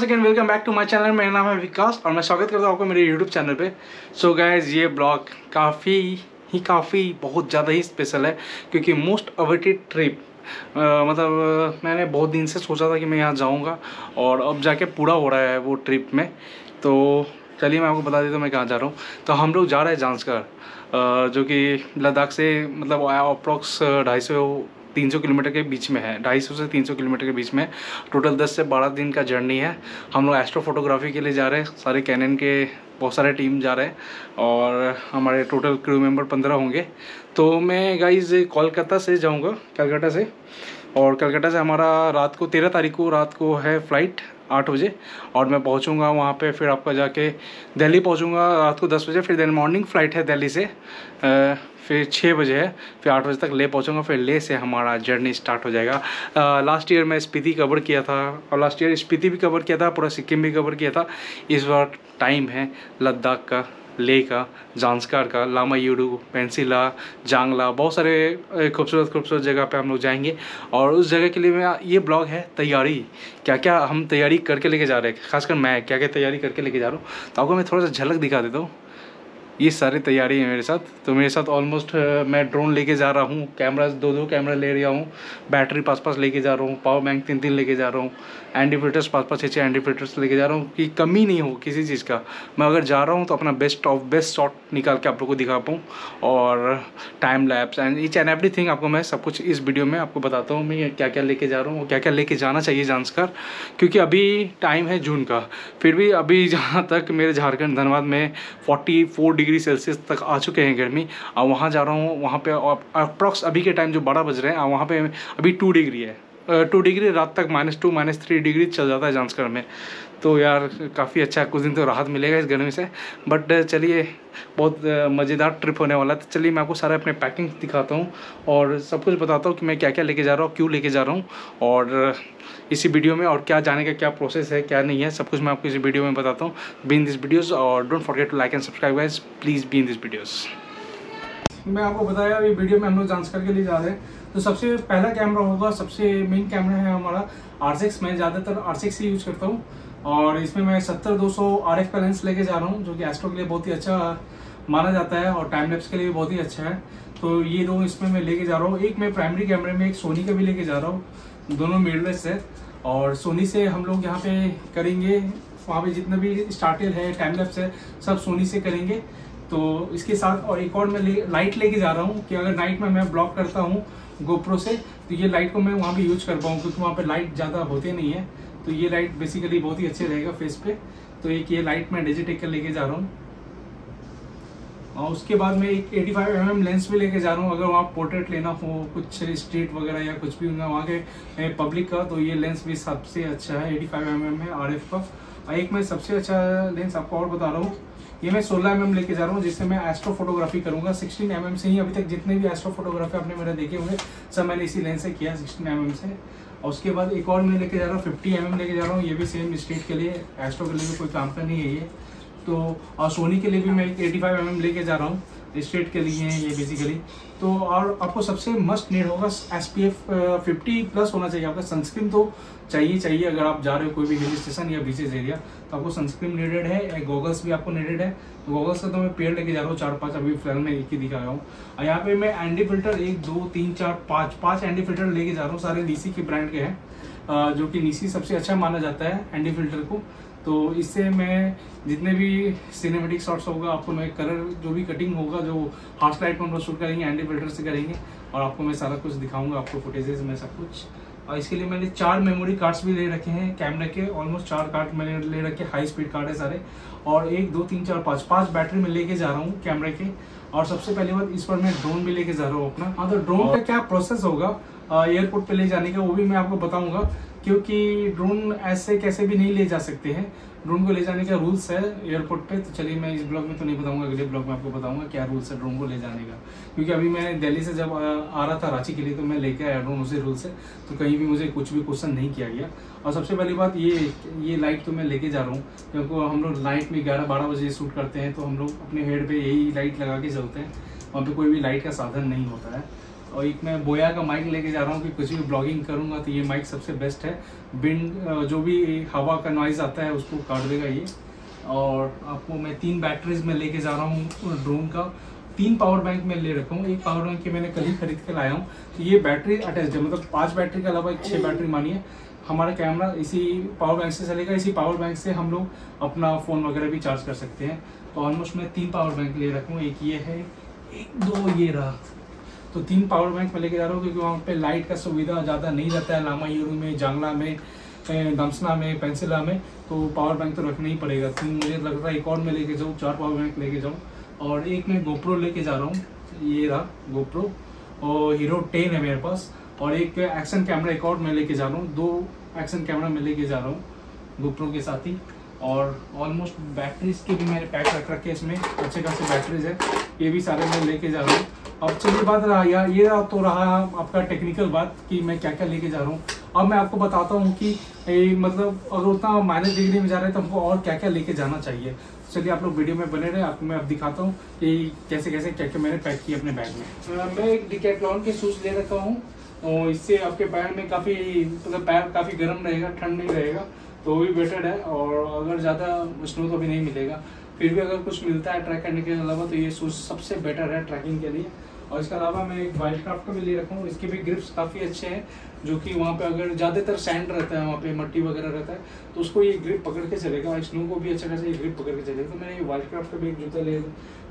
Second welcome back to my channel मेरा नाम है विकास और मैं स्वागत करता हूँ आपको मेरे यूट्यूब चैनल पे। सो so गाइज़ ये ब्लॉग काफ़ी ही काफ़ी बहुत ज़्यादा ही स्पेशल है क्योंकि मोस्ट अवेटेड ट्रिप मतलब uh, मैंने बहुत दिन से सोचा था कि मैं यहाँ जाऊँगा और अब जाके पूरा हो रहा है वो ट्रिप में। तो चलिए मैं आपको बता देता हूँ मैं कहाँ जा रहा हूँ। तो हम लोग जा रहे हैं जांसकर uh, जो कि लद्दाख से मतलब अप्रॉक्स ढाई सौ तीन सौ किलोमीटर के बीच में है, ढाई सौ से तीन सौ किलोमीटर के बीच में। टोटल दस से बारह दिन का जर्नी है। हम लोग एस्ट्रो फोटोग्राफी के लिए जा रहे हैं, सारे कैनन के बहुत सारे टीम जा रहे हैं और हमारे टोटल क्रू मेंबर पंद्रह होंगे। तो मैं गाइज़ कोलकाता से जाऊँगा, कलकत्ता से। और कलकत्ता से हमारा रात को तेरह तारीख को रात को है फ़्लाइट आठ बजे। और मैं पहुंचूँगा वहाँ पे फिर आपका जाके दिल्ली पहुंचूँगा रात को दस बजे फिर देन मॉर्निंग फ़्लाइट है दिल्ली से फिर छः बजे है फिर आठ बजे तक ले पहुंचूँगा फिर ले से हमारा जर्नी स्टार्ट हो जाएगा। आ, लास्ट ईयर मैं स्पीति कवर किया था और लास्ट ईयर स्पीति भी कवर किया था पूरा सिक्किम भी कवर किया था। इस बार टाइम है लद्दाख का। ले का जांसकार का, लामा यूडू, पेंसिला, जांगला, बहुत सारे खूबसूरत खूबसूरत जगह पे हम लोग जाएँगे। और उस जगह के लिए मैं ये ब्लॉग है तैयारी। क्या क्या हम तैयारी करके लेके जा रहे हैं? खासकर मैं क्या क्या तैयारी करके लेके जा रहा हूँ? तो आपको मैं थोड़ा सा झलक दिखा देता हूँ। ये सारी तैयारी है मेरे साथ। तो मेरे साथ ऑलमोस्ट मैं ड्रोन लेके जा रहा हूँ। कैमरा दो दो कैमरा ले रहा हूँ। बैटरी पास पास लेके जा रहा हूँ। पावर बैंक तीन तीन लेके जा रहा हूँ। एंटी फिल्टर्स पास पास छः छः लेके जा रहा हूँ कि कमी नहीं हो किसी चीज़ का। मैं अगर जा रहा हूँ तो अपना बेस्ट ऑफ़ बेस्ट शॉट निकाल के आप लोग को दिखा पाऊँ। और time lapse and each and every thing आपको मैं सब कुछ इस वीडियो में आपको बताता हूँ। मैं क्या क्या लेके जा रहा हूँ क्या क्या लेके जाना चाहिए जानसकर क्योंकि अभी टाइम है जून का। फिर भी अभी जहाँ तक मेरे झारखंड, धनबाद में फोर्टी डिग्री सेल्सियस तक आ चुके हैं गर्मी। और वहाँ जा रहा हूँ, वहाँ पे अप्रॉक्स अभी के टाइम जो बारह बज रहे हैं वहाँ पे अभी टू डिग्री है। टू डिग्री रात तक minus two minus three degree चल जाता है जांसकर में। तो यार, काफ़ी अच्छा कुछ दिन तो राहत मिलेगा इस गर्मी से। बट चलिए, बहुत मज़ेदार ट्रिप होने वाला है। तो चलिए, मैं आपको सारे अपने पैकिंग दिखाता हूँ और सब कुछ बताता हूँ कि मैं क्या क्या लेके जा रहा हूँ, क्यों लेके जा रहा हूँ और इसी वीडियो में और क्या जाने का, क्या प्रोसेस है, क्या नहीं है, सब कुछ मैं आपको इसी वीडियो में बताता हूँ। बी इन दिस वीडियोज़ और don't forget to like and subscribe guys please be in this videos मैं आपको बताया, अभी वीडियो में हम लोग जाँच करके लिए जा रहे हैं। तो सबसे पहला कैमरा होगा, सबसे मेन कैमरा है हमारा आर मैं ज़्यादातर आर ही यूज़ करता हूँ और इसमें मैं सत्तर दो सौ आर का लेंस लेके जा रहा हूँ, जो कि एस्ट्रो के लिए बहुत ही अच्छा माना जाता है और टाइम लेप्स के लिए बहुत ही अच्छा है। तो ये दो इसमें मैं लेके जा रहा हूँ। एक मैं प्राइमरी कैमरे में, एक सोनी का भी लेके जा रहा हूँ। दोनों मिडलेस है और सोनी से हम लोग यहाँ पे करेंगे, वहाँ पे जितना भी स्टार्टर है टाइम लेप्स है, सब सोनी से करेंगे। तो इसके साथ और एक और मैं ले, लाइट लेके जा रहा हूँ कि अगर नाइट में मैं ब्लॉक करता हूँ गोप्रो से तो ये लाइट को मैं वहाँ भी यूज़ कर पाऊँ क्योंकि वहाँ पे लाइट ज़्यादा होते नहीं है। तो ये लाइट बेसिकली बहुत ही अच्छे रहेगा फेस पे। तो एक ये लाइट मैं डिजिटेक का लेके जा रहा हूँ। और उसके बाद मैं एक 85 फाइव mm लेंस भी लेके जा रहा हूँ। अगर वहाँ पोर्ट्रेट लेना हो कुछ स्ट्रीट वगैरह या कुछ भी होगा वहाँ के पब्लिक का तो ये लेंस भी सबसे अच्छा है। 85 फाइव mm है आर एफ़ का। और एक मैं सबसे अच्छा लेंस आपको और बता रहा हूँ ये मैं 16 एम mm लेके जा रहा हूँ, जिससे मैं एस्ट्रो फोटोग्राफी करूँगा। 16 एम mm से ही अभी तक जितने भी एस्ट्रो फोटोग्राफी आपने मेरे देखे होंगे, सब मैंने इसी लेंस से किया 16 एम mm से। और उसके बाद एक और मैं लेके जा रहा हूँ फिफ्टी एम mm लेके जा रहा हूँ, ये भी सेम स्टेट के लिए एस्ट्रो के लिए कोई काम का नहीं है ये। तो और सोनी के लिए भी मैं एटी फाइव एम लेके जा रहा हूँ स्ट्रेट के लिए ये बेसिकली तो और आपको सबसे मस्ट नीड होगा S P F fifty plus होना चाहिए आपका। सनस्क्रीन तो चाहिए चाहिए। अगर आप जा रहे हो कोई भी हिल स्टेशन या बीचेज एरिया तो आपको सनस्क्रीन नीडेड है। गॉगल्स भी आपको नीडेड है। तो गॉगल्स का तो मैं पेड़ लेके जा रहा हूँ, चार पाँच। अभी फ़िलहाल मैं एक ही दिखा रहा हूँ। और यहाँ पे मैं एंडी फ़िल्टर एक, दो, तीन, चार, पाँच पाँच एंडी फ़िल्टर लेके जा रहा हूँ। सारे नीसी के ब्रांड के हैं। जो कि नीसी सबसे अच्छा माना जाता है एंडी फ़िल्टर को। तो इससे मैं जितने भी सिनेमेटिक शॉट्स होगा आपको मैं कलर जो भी कटिंग होगा जो हार्स लाइट में हम शूट करेंगे एंटी फ़िल्टर से करेंगे और आपको मैं सारा कुछ दिखाऊँगा आपको फुटेजेस में सब कुछ। और इसके लिए मैंने चार मेमोरी कार्ड्स भी ले रखे हैं कैमरे के ऑलमोस्ट चार कार्ड मैंने ले रखे हाई स्पीड कार्ड है सारे। और एक दो तीन चार पाँच पाँच बैटरी में लेके जा रहा हूँ कैमरे के। और सबसे पहली बात इस पर मैं ड्रोन भी लेके जा रहा हूँ अपना। हाँ तो ड्रोन का क्या प्रोसेस होगा? एयरपोर्ट पे ले जाने का, वो भी मैं आपको बताऊँगा, क्योंकि ड्रोन ऐसे कैसे भी नहीं ले जा सकते हैं। ड्रोन को ले जाने का रूल्स है एयरपोर्ट पे तो चलिए मैं इस ब्लॉग में तो नहीं बताऊँगा, अगले ब्लॉग में आपको बताऊँगा क्या रूल्स है ड्रोन को ले जाने का। क्योंकि अभी मैं दिल्ली से जब, आ रहा था रांची के लिए तो मैं लेके आया ड्रोन उसे रूल से तो कहीं भी मुझे कुछ भी क्वेश्चन नहीं किया गया। और सबसे पहली बात ये ये लाइट तो मैं लेके जा रहा हूँ, क्योंकि हम लोग नाइट में ग्यारह बारह बजे शूट करते हैं तो हम लोग अपने हेड पे यही लाइट लगा के चलते हैं। वहाँ पे कोई भी लाइट का साधन नहीं होता है। और एक मैं बोया का माइक लेके जा रहा हूँ कि कुछ भी ब्लॉगिंग करूँगा तो ये माइक सबसे बेस्ट है। बिंड जो भी हवा का नॉइज़ आता है उसको काट देगा ये। और आपको मैं तीन बैटरीज में लेके जा रहा हूँ ड्रोन का। तीन पावर बैंक में ले रखा हूँ। एक पावर बैंक की मैंने कल ही खरीद के लाया हूँ। तो ये बैटरी अटैच है। मतलब पाँच बैटरी के अलावा एक छः बैटरी मानिए हमारा कैमरा इसी पावर बैंक से चलेगा। इसी पावर बैंक से हम लोग अपना फ़ोन वगैरह भी चार्ज कर सकते हैं। तो ऑलमोस्ट मैं तीन पावर बैंक ले रखा हूँ। एक ये है, एक दो ये रहा। तो तीन पावर बैंक में लेके जा रहा हूँ क्योंकि वहाँ पे लाइट का सुविधा ज़्यादा नहीं रहता है, लामा यूरू में, जांगला में दमसना में, पेंसिला में तो पावर बैंक तो रखना ही पड़ेगा। तीन मुझे लग रहा है एक और में लेके जाऊँ, चार पावर बैंक लेके जाऊँ। और एक मैं गोप्रो लेके जा रहा हूँ, ये रहा गोप्रो और हीरो टेन है मेरे पास। और एक एक्शन कैमरा एक और मैं लेके जा रहा हूँ। दो एक्शन कैमरा मैं लेके जा रहा हूँ गोप्रो के साथ ही। और ऑलमोस्ट बैटरीज के भी मैंने पैक रख रखे इसमें। अच्छे खासे बैटरीज है। ये भी सारे मैं लेके जा रहा हूँ। अब चलिए बात रहा यार ये तो रहा आपका टेक्निकल बात कि मैं क्या क्या लेके जा रहा हूँ। अब मैं आपको बताता हूँ कि ए, मतलब अगर उतना माइनस डिग्री में जा रहे हैं तो हमको और क्या क्या लेके जाना चाहिए। चलिए आप लोग वीडियो में बने रहे आपको मैं अब दिखाता हूँ कि कैसे कैसे क्या क्या मैंने पैक किया अपने बैग में। मैं एक डिकेटलॉन के शूज़ ले रखा हूँ। और इससे आपके पैर में काफ़ी मतलब पैर काफ़ी गर्म रहेगा ठंड नहीं रहेगा तो वो भी बेटर है और अगर ज़्यादा स्नो तो भी नहीं मिलेगा। फिर भी अगर कुछ मिलता है ट्रैक करने के अलावा तो ये शूज़ सबसे बेटर है ट्रैकिंग के लिए। और इसके अलावा मैं एक वाइल्ड क्राफ्ट का भी ले रखा हूँ इसके भी ग्रिप्स काफ़ी अच्छे हैं, जो कि वहाँ पे अगर ज़्यादातर सैंड रहता है, वहाँ पे मट्टी वगैरह रहता है तो उसको ये ग्रिप पकड़ के चलेगा, और स्नो को भी अच्छा खासा ये ग्रिप पकड़ के चलेगा। तो मैंने ये वाइल्ड क्राफ्ट का भी एक जूता ले,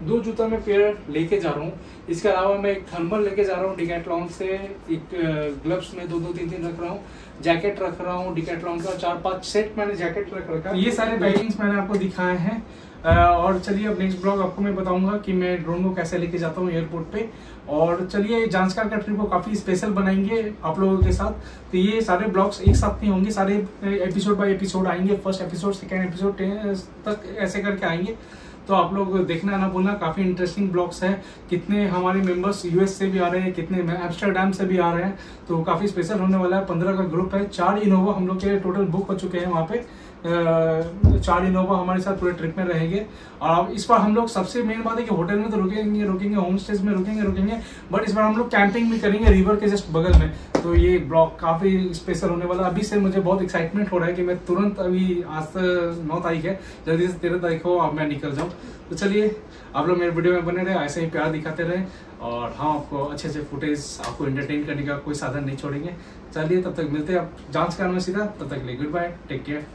दो जूता मैं पेयर लेके जा रहा हूँ। इसके अलावा मैं एक थर्मल लेके जा रहा हूँ डिकैटलॉन से एक ग्लव्स में दो दो तीन तीन रख रहा हूँ जैकेट रख रहा हूँ डिकैटलॉन का चार पाँच सेट मैंने जैकेट रख रखा ये सारे पैकिंग्स मैंने आपको दिखाए हैं। और चलिए अब नेक्स्ट ब्लॉग आपको मैं बताऊँगा कि मैं ड्रोन को कैसे लेके जाता हूँ एयरपोर्ट पे। और चलिए जांचकार का ट्रिप को काफ़ी स्पेशल बनाएँगे आप लोगों के साथ। तो ये सारे ब्लॉग्स एक साथ नहीं होंगे, सारे एपिसोड बाय एपिसोड आएँगे फ़र्स्ट एपिसोड सेकेंड एपिसोड तक ऐसे करके आएँगे। तो आप लोग देखना ना भूलना काफ़ी इंटरेस्टिंग ब्लॉग्स हैं। कितने हमारे मेंबर्स यूएस से भी आ रहे हैं, कितने एम्स्टरडेम से भी आ रहे हैं। तो काफ़ी स्पेशल होने वाला है। पंद्रह का ग्रुप है, चार इनोवा हम लोग के टोटल बुक हो चुके हैं वहाँ पे। चार इनोवा हमारे साथ पूरे ट्रिप में रहेंगे। और इस बार हम लोग सबसे मेन बात है कि होटल में तो रुकेंगे रुकेंगे होम स्टेज में रुकेंगे रुकेंगे बट इस बार हम लोग कैंपिंग भी करेंगे रिवर के जस्ट बगल में। तो ये ब्लॉग काफ़ी स्पेशल होने वाला। अभी से मुझे बहुत एक्साइटमेंट हो रहा है कि मैं तुरंत अभी आज नौ तारीख है, जल्दी से तेरह तारीख हो, अब मैं निकल जाऊँ। तो चलिए, आप लोग मेरे वीडियो में बने रहे, ऐसे ही प्यार दिखाते रहे। और हाँ आपको अच्छे अच्छे फुटेज आपको एंटरटेन करने का कोई साधन नहीं छोड़ेंगे। चलिए, तब तक मिलते हैं आप जाँच करना सीधा। तब तक लिए गुड बाय टेक केयर